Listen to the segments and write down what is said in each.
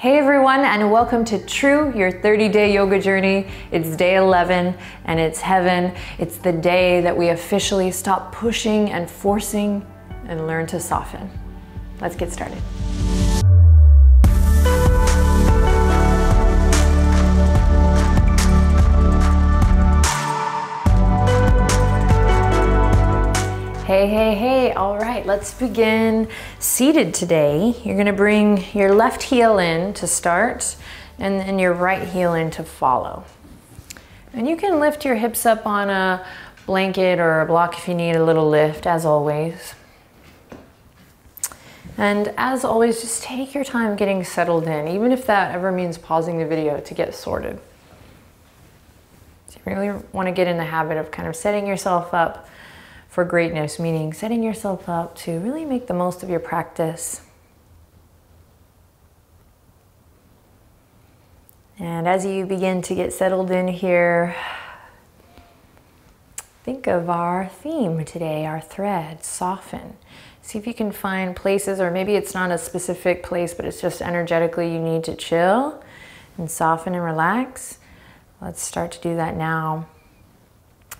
Hey everyone, and welcome to True, your 30 day yoga journey. It's day 11 and it's heaven. It's the day that we officially stop pushing and forcing and learn to soften. Let's get started. Hey, hey, hey. All right, let's begin seated today. You're gonna bring your left heel in to start and then your right heel in to follow. And you can lift your hips up on a blanket or a block if you need a little lift, as always. And as always, just take your time getting settled in, even if that ever means pausing the video to get sorted. So you really wanna get in the habit of kind of setting yourself up for greatness, meaning setting yourself up to really make the most of your practice. And as you begin to get settled in here, think of our theme today, our thread, soften. See if you can find places, or maybe it's not a specific place, but it's just energetically you need to chill and soften and relax. Let's start to do that now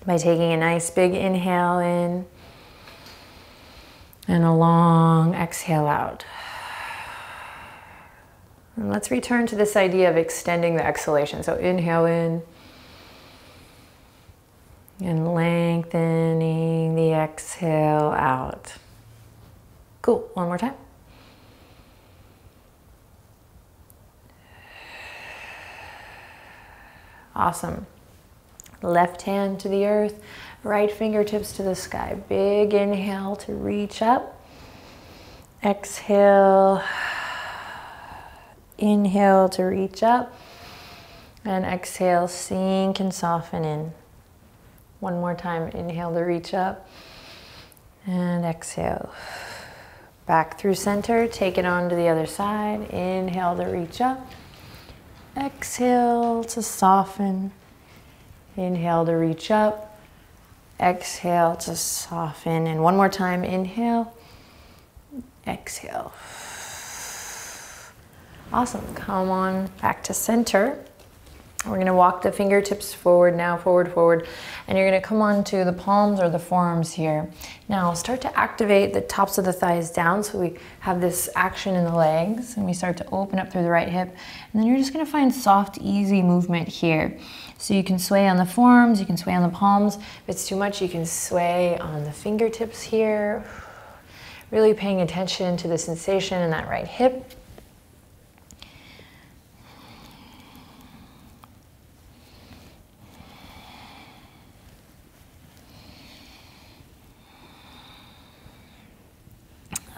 by taking a nice big inhale in and a long exhale out. And let's return to this idea of extending the exhalation. So inhale in and lengthening the exhale out. Cool, one more time. Awesome. Left hand to the earth, right fingertips to the sky. Big inhale to reach up. Exhale. Inhale to reach up. And exhale, sink and soften in. One more time, inhale to reach up. And exhale. Back through center, take it on to the other side. Inhale to reach up. Exhale to soften. Inhale to reach up. Exhale to soften. And one more time, inhale. Exhale. Awesome. Come on back to center. We're gonna walk the fingertips forward now, forward, forward. And you're gonna come onto the palms or the forearms here. Now start to activate the tops of the thighs down so we have this action in the legs and we start to open up through the right hip. And then you're just gonna find soft, easy movement here. So you can sway on the forearms, you can sway on the palms. If it's too much, you can sway on the fingertips here. Really paying attention to the sensation in that right hip.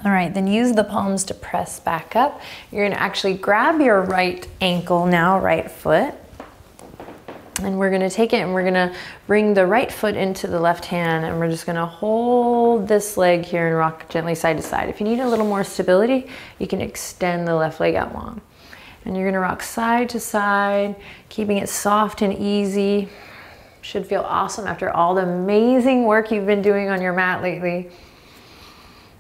All right, then use the palms to press back up. You're gonna actually grab your right ankle now, right foot. And we're gonna take it and we're gonna bring the right foot into the left hand and we're just gonna hold this leg here and rock gently side to side. If you need a little more stability, you can extend the left leg out long. And you're gonna rock side to side, keeping it soft and easy. Should feel awesome after all the amazing work you've been doing on your mat lately.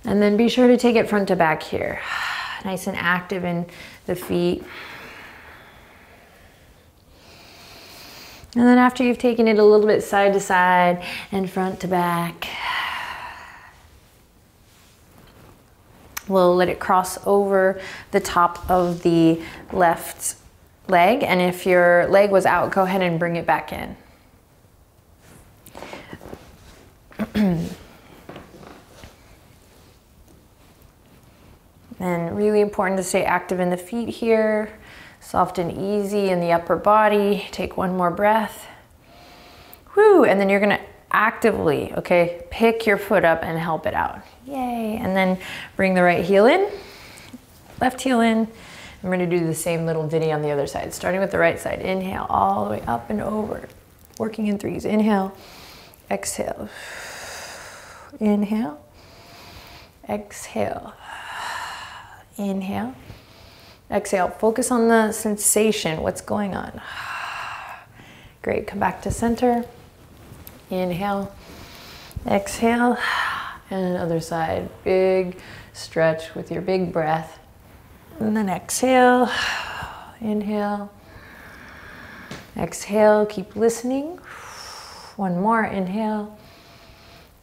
And then be sure to take it front to back here. Nice and active in the feet. And then after you've taken it a little bit side to side and front to back, we'll let it cross over the top of the left leg. And if your leg was out, go ahead and bring it back in. And really important to stay active in the feet here. Soft and easy in the upper body. Take one more breath. And then you're gonna actively, okay, pick your foot up and help it out. Yay, and then bring the right heel in, left heel in. I'm gonna do the same little ditty on the other side, starting with the right side. Inhale all the way up and over, working in threes. Inhale, exhale, inhale, exhale. Inhale. Exhale. Focus on the sensation, what's going on. Great. Come back to center. Inhale. Exhale. And other side. Big stretch with your big breath. And then exhale. Inhale. Exhale, keep listening. One more, inhale.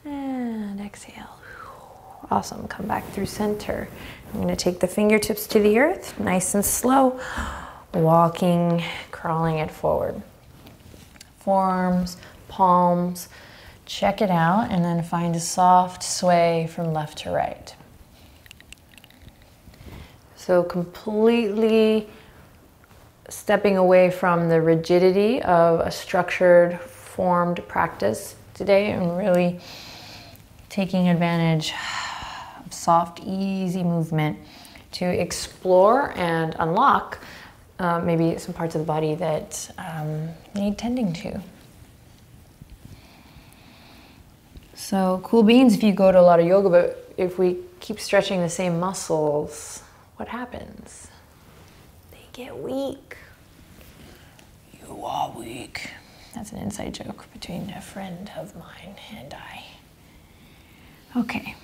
And exhale. Awesome, come back through center. I'm gonna take the fingertips to the earth, nice and slow. Walking, crawling it forward. Forearms, palms, check it out, and then find a soft sway from left to right. So completely stepping away from the rigidity of a structured, formed practice today and really taking advantage soft, easy movement to explore and unlock uh, maybe some parts of the body that um, need tending to. So cool beans if you go to a lot of yoga, but if we keep stretching the same muscles, what happens? They get weak. You are weak. That's an inside joke between a friend of mine and I. Okay.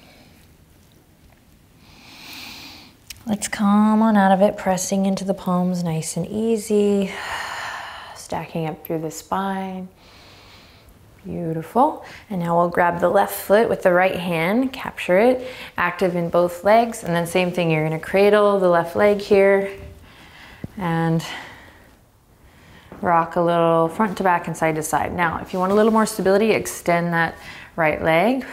Let's come on out of it, pressing into the palms nice and easy. Stacking up through the spine. Beautiful. And now we'll grab the left foot with the right hand, capture it, active in both legs. And then same thing, you're gonna cradle the left leg here and rock a little front to back and side to side. Now, if you want a little more stability, extend that right leg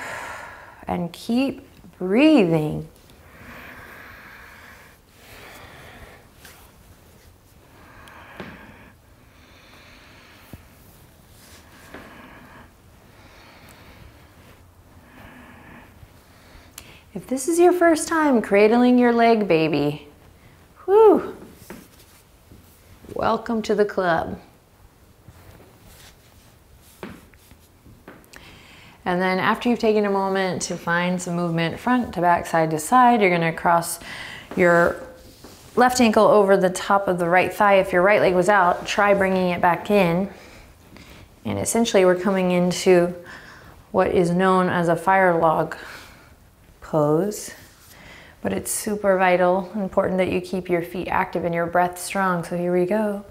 and keep breathing. If this is your first time cradling your leg, baby, whoo, welcome to the club. And then after you've taken a moment to find some movement front to back, side to side, you're gonna cross your left ankle over the top of the right thigh. If your right leg was out, try bringing it back in. And essentially we're coming into what is known as a fire log pose. But it's super vital, important that you keep your feet active and your breath strong. So here we go.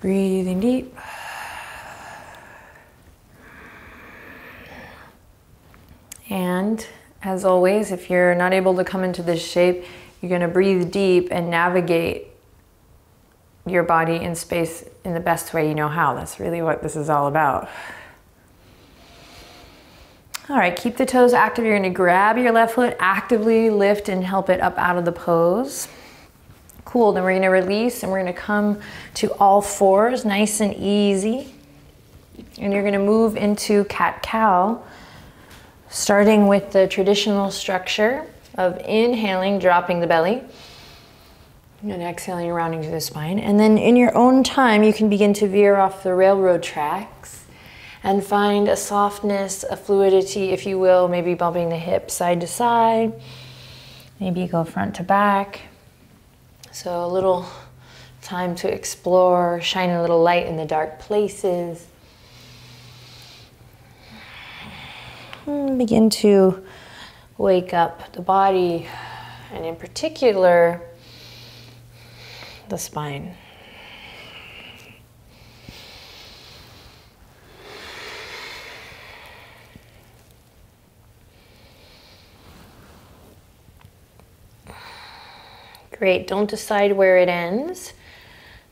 Breathing deep. And as always, if you're not able to come into this shape, you're gonna breathe deep and navigate your body in space in the best way you know how. That's really what this is all about. All right, keep the toes active. You're gonna grab your left foot, actively lift and help it up out of the pose. Cool, then we're gonna release and we're gonna come to all fours, nice and easy. And you're gonna move into cat-cow, starting with the traditional structure of inhaling, dropping the belly. And exhaling, rounding through the spine. And then in your own time, you can begin to veer off the railroad tracks and find a softness, a fluidity, if you will, maybe bumping the hips side to side. Maybe go front to back. So a little time to explore, shine a little light in the dark places. And begin to wake up the body, and in particular, the spine. Great, don't decide where it ends.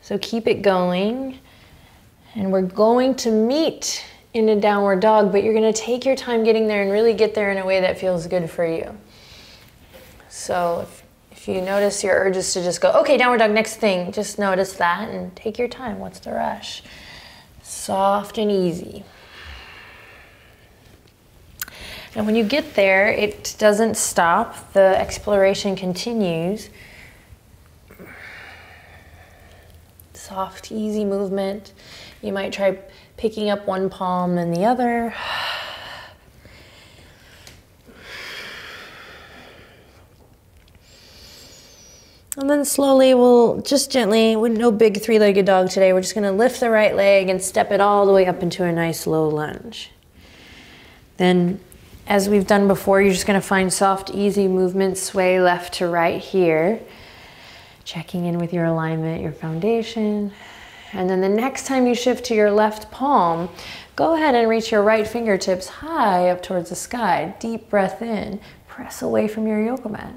So keep it going. And we're going to meet in a downward dog, but you're gonna take your time getting there and really get there in a way that feels good for you. So if, if you notice your urges to just go, okay, downward dog, next thing, just notice that and take your time. What's the rush? Soft and easy. And when you get there, it doesn't stop, the exploration continues. Soft, easy movement. You might try picking up one palm and the other. And then slowly we'll just gently, with no big three-legged dog today, we're just gonna lift the right leg and step it all the way up into a nice low lunge. Then, as we've done before, you're just gonna find soft, easy movement, sway left to right here. Checking in with your alignment, your foundation. And then the next time you shift to your left palm, go ahead and reach your right fingertips high up towards the sky. Deep breath in. Press away from your yoga mat.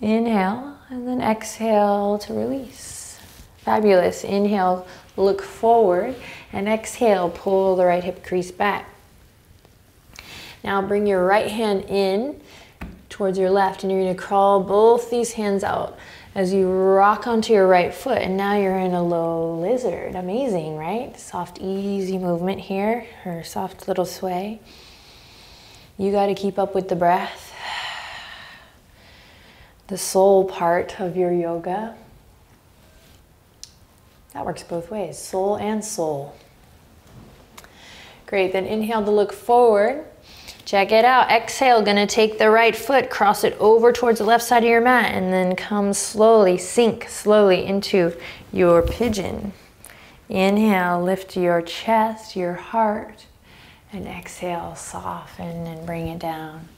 Inhale and then exhale to release. Fabulous. Inhale, look forward and exhale, pull the right hip crease back. Now bring your right hand in towards your left and you're gonna crawl both these hands out as you rock onto your right foot and now you're in a low lizard. Amazing, right? Soft, easy movement here, or soft little sway. You gotta keep up with the breath. The soul part of your yoga. That works both ways, soul and soul. Great, then inhale to look forward. Check it out. Exhale, gonna take the right foot, cross it over towards the left side of your mat, and then come slowly, sink slowly into your pigeon. Inhale, lift your chest, your heart, and exhale, soften and bring it down.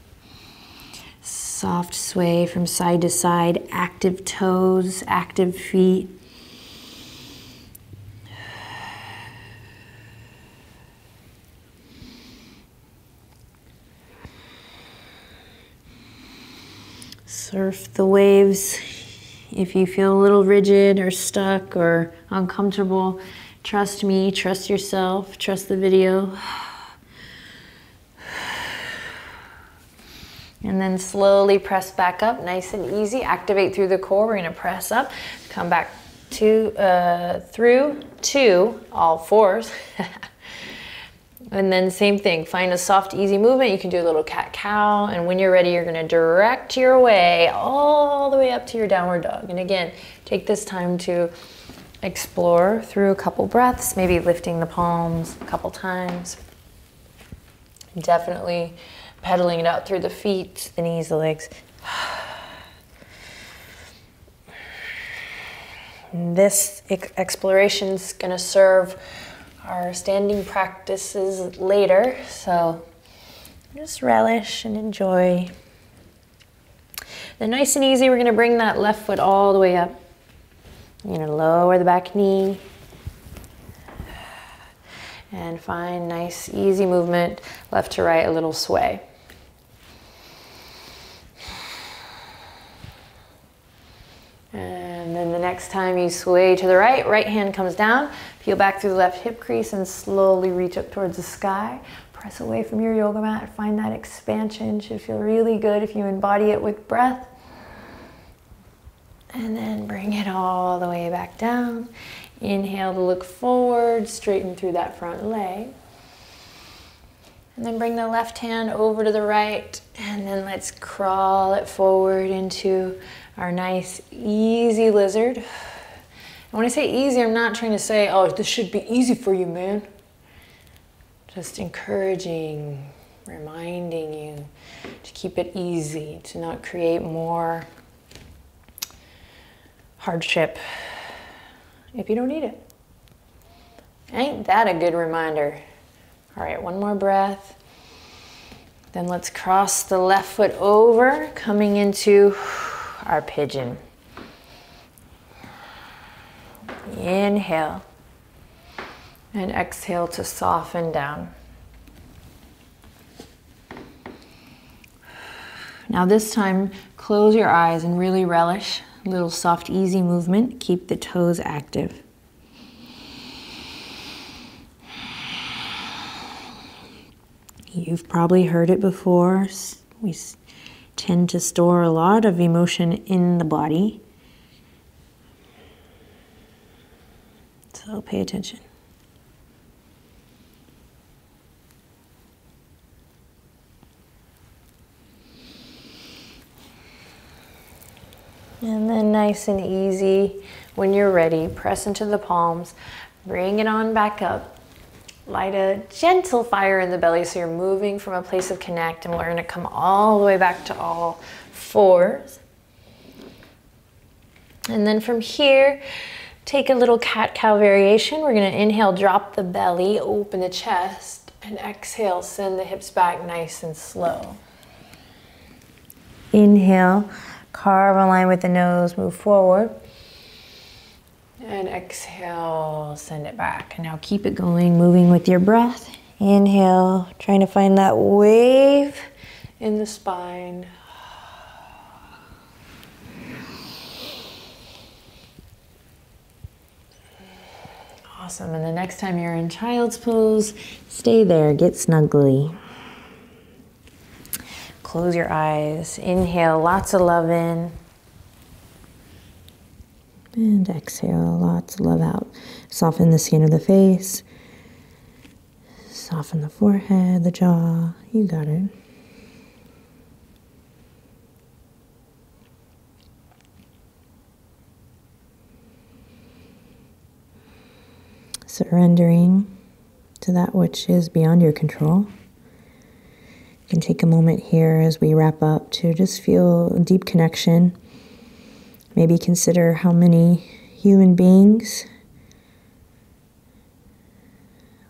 Soft sway from side to side, active toes, active feet. Surf the waves. If you feel a little rigid or stuck or uncomfortable, trust me, trust yourself, trust the video. And then slowly press back up, nice and easy. Activate through the core. We're gonna press up, come back to, uh, through, two, all fours. And then same thing, find a soft, easy movement. You can do a little cat-cow, and when you're ready, you're gonna direct your way all the way up to your downward dog. And again, take this time to explore through a couple breaths, maybe lifting the palms a couple times. Definitely pedaling it out through the feet, the knees, the legs. This exploration is gonna serve our standing practices later. So just relish and enjoy. Then nice and easy, we're gonna bring that left foot all the way up. You're gonna lower the back knee. And find nice, easy movement, left to right, a little sway. And then the next time you sway to the right, right hand comes down, Peel back through the left hip crease and slowly reach up towards the sky. Press away from your yoga mat. Find that expansion. Should feel really good if you embody it with breath. And then bring it all the way back down. Inhale to look forward, straighten through that front leg. And then bring the left hand over to the right. And then let's crawl it forward into our nice, easy lizard. And when I say easy, I'm not trying to say, oh, this should be easy for you, man. Just encouraging, reminding you to keep it easy, to not create more hardship if you don't need it. Ain't that a good reminder? All right, one more breath. Then let's cross the left foot over, coming into our pigeon. Inhale. And exhale to soften down. Now this time, close your eyes and really relish a little soft, easy movement. Keep the toes active. You've probably heard it before. We tend to store a lot of emotion in the body. So pay attention. And then nice and easy, when you're ready, press into the palms, bring it on back up. Light a gentle fire in the belly so you're moving from a place of connect and we're gonna come all the way back to all fours. And then from here, Take a little cat-cow variation. We're gonna inhale, drop the belly, open the chest, and exhale, send the hips back nice and slow. Inhale, Carve a line with the nose, move forward. And exhale, send it back. And now keep it going, moving with your breath. Inhale, trying to find that wave in the spine. Awesome. And the next time you're in child's pose, stay there, get snuggly. Close your eyes. Inhale, lots of love in. And exhale, lots of love out. Soften the skin of the face. Soften the forehead, the jaw. You got it. Surrendering to that which is beyond your control. You can take a moment here as we wrap up to just feel a deep connection. Maybe consider how many human beings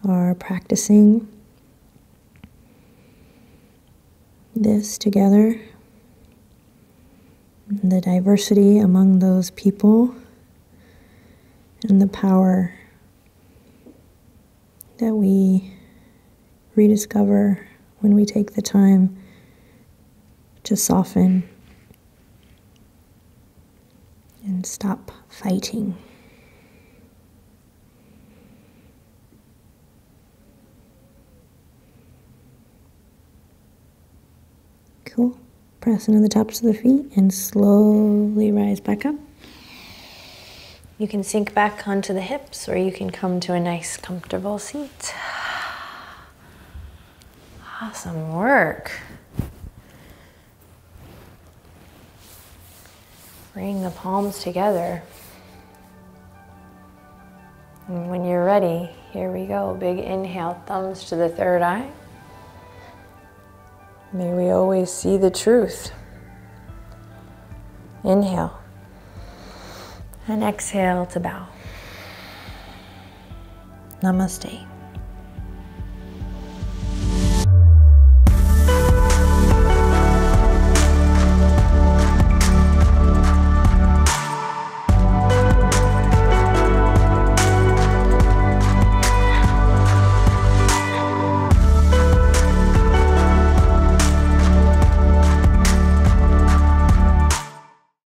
are practicing this together. The diversity among those people and the power that we rediscover when we take the time to soften and stop fighting. Cool. Press into the tops of the feet and slowly rise back up. You can sink back onto the hips or you can come to a nice comfortable seat. Awesome work. Bring the palms together. And when you're ready, here we go. Big inhale, thumbs to the third eye. May we always see the truth. Inhale. And exhale to bow. Namaste.